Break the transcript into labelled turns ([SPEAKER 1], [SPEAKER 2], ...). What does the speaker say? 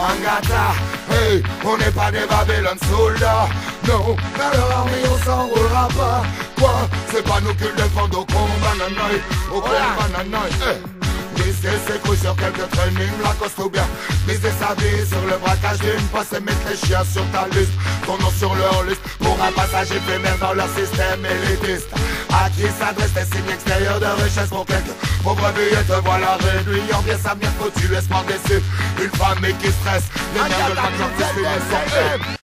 [SPEAKER 1] Angata, hey, on n'est pas des Babylon soldats. Non, mais leur armée on s'enroulera pas. Quoi C'est pas nous qui le défendons au combat, nanai, au combat, nanai. Hey. Miser ses couilles sur quelques training, la coste ou bien Miser sa vie sur le braquage d'une passe et mettre les chiens sur ta liste Ton nom sur leur liste pour un passage éphémère dans leur système élitiste s'adresse les signes extérieurs de richesse quelques pauvres billets te voilà réduit en bien sa bien foutu espoir déçu Une famille qui stresse, les nerfs de son